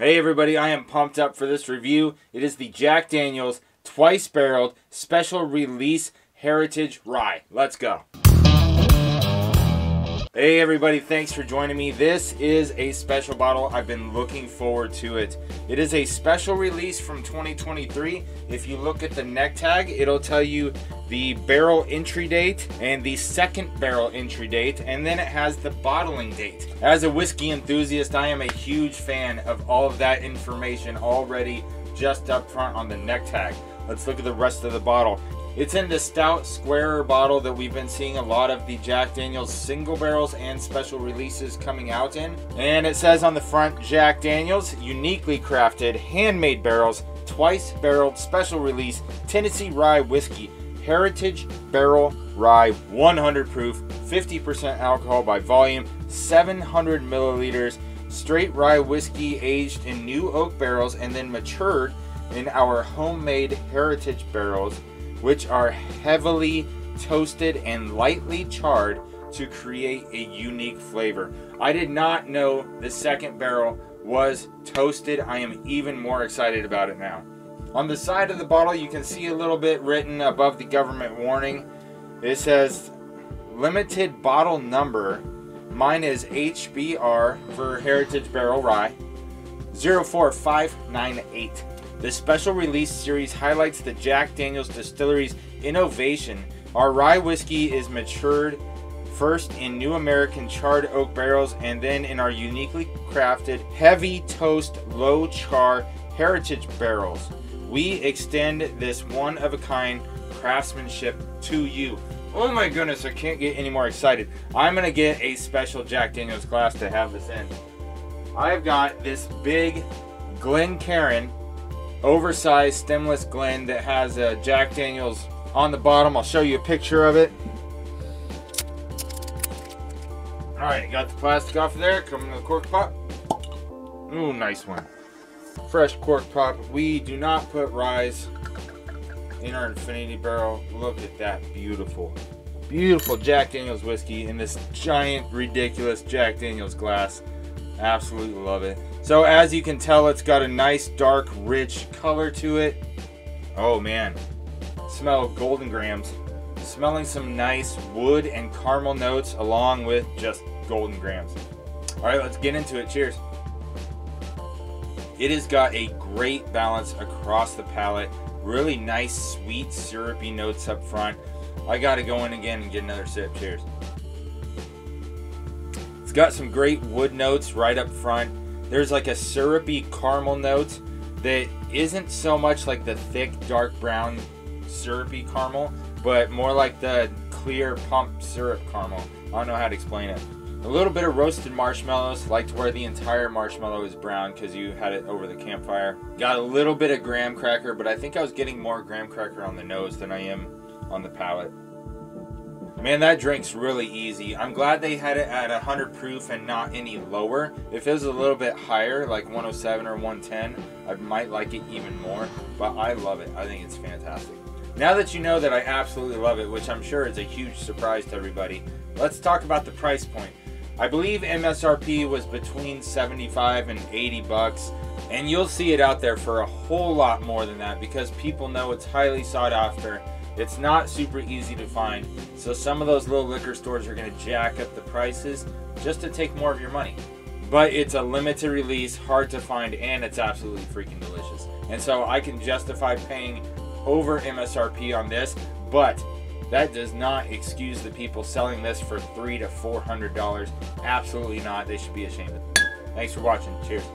Hey everybody, I am pumped up for this review. It is the Jack Daniels Twice Barreled Special Release Heritage Rye. Let's go. Hey everybody, thanks for joining me. This is a special bottle. I've been looking forward to it. It is a special release from 2023. If you look at the neck tag, it'll tell you the barrel entry date and the second barrel entry date, and then it has the bottling date. As a whiskey enthusiast, I am a huge fan of all of that information already just up front on the neck tag. Let's look at the rest of the bottle. It's in the stout squarer bottle that we've been seeing a lot of the Jack Daniels single barrels and special releases coming out in. And it says on the front, Jack Daniels, uniquely crafted, handmade barrels, twice barreled special release, Tennessee Rye Whiskey, Heritage Barrel Rye, 100 proof, 50% alcohol by volume, 700 milliliters, straight rye whiskey aged in new oak barrels and then matured in our homemade heritage barrels which are heavily toasted and lightly charred to create a unique flavor. I did not know the second barrel was toasted. I am even more excited about it now. On the side of the bottle, you can see a little bit written above the government warning. It says limited bottle number. Mine is HBR for Heritage Barrel Rye 04598. The special release series highlights the Jack Daniels Distillery's innovation. Our rye whiskey is matured first in new American charred oak barrels and then in our uniquely crafted heavy toast low char heritage barrels. We extend this one of a kind craftsmanship to you. Oh my goodness, I can't get any more excited. I'm gonna get a special Jack Daniels glass to have this in. I've got this big Glencairn oversized stemless Glen that has a Jack Daniels on the bottom. I'll show you a picture of it. All right, got the plastic off of there. Coming to the cork pop. Ooh, nice one. Fresh cork pop. We do not put ryes in our infinity barrel. Look at that beautiful, beautiful Jack Daniels whiskey in this giant, ridiculous Jack Daniels glass. Absolutely love it. So as you can tell, it's got a nice dark, rich color to it. Oh man, smell Golden Grahams. Smelling some nice wood and caramel notes along with just Golden Grahams. All right, let's get into it. Cheers. It has got a great balance across the palate. Really nice, sweet, syrupy notes up front. I got to go in again and get another sip. Cheers. It's got some great wood notes right up front there's like a syrupy caramel note that isn't so much like the thick dark brown syrupy caramel, but more like the clear pump syrup caramel. I don't know how to explain it. A little bit of roasted marshmallows, liked where the entire marshmallow is brown because you had it over the campfire. Got a little bit of graham cracker, but I think I was getting more graham cracker on the nose than I am on the palate. Man, that drink's really easy. I'm glad they had it at 100 proof and not any lower. If it was a little bit higher, like 107 or 110, I might like it even more. But I love it. I think it's fantastic. Now that you know that I absolutely love it, which I'm sure is a huge surprise to everybody, let's talk about the price point. I believe MSRP was between 75 and 80 bucks, and you'll see it out there for a whole lot more than that because people know it's highly sought after it's not super easy to find, so some of those little liquor stores are going to jack up the prices just to take more of your money. But it's a limited release, hard to find, and it's absolutely freaking delicious. And so I can justify paying over MSRP on this, but that does not excuse the people selling this for three to four hundred dollars. Absolutely not. They should be ashamed. Of it. Thanks for watching. Cheers.